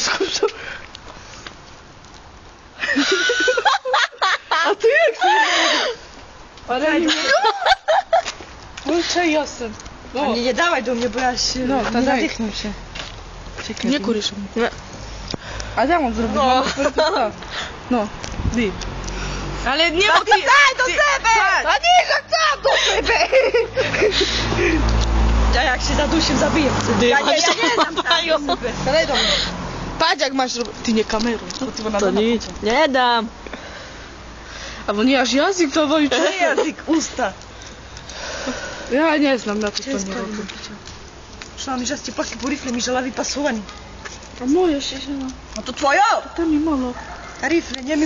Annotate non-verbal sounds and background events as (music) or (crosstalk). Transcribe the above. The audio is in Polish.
skuszę. A ty jak się Ale nie Kurczę, jasem. No, Nie, nie dawaj do mnie, bo ja się No, nie daj. nadechnę się. Czekaj. nie kurisz. Nie. A ja mam zrobić? No. No. No, di. Ale nie No mogę. daj do siebie! A nie, że chcę do siebie! Ja jak się zadusim, zabiję. Ja nie, ja nie dam (laughs) tam. Daj do mnie. Paď, ak máš robiť. Ty nie kameru. To, ty to nič. Nedám. Alebo nie až jazyk to boli, čo je (laughs) jazyk? Ústa. Ja neznám na to, čo nerobím. Šla mi, že ste plakli po rifle, mi žela vypasovaný. A moje še žela. A to tvojo? To mi malo. Rifle, nie mi